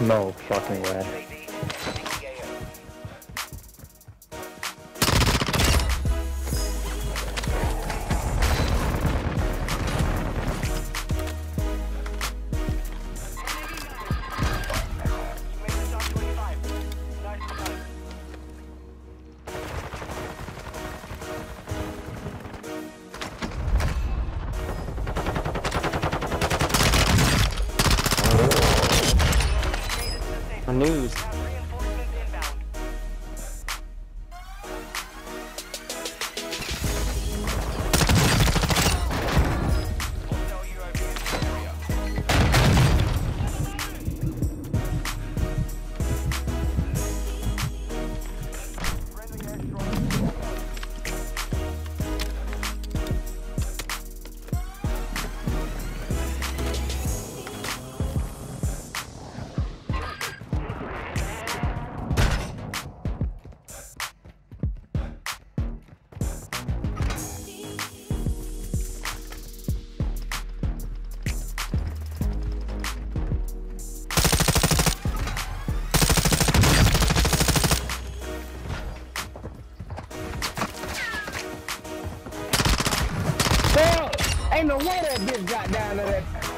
no fucking way. News. Ain't no way that bitch got down to that.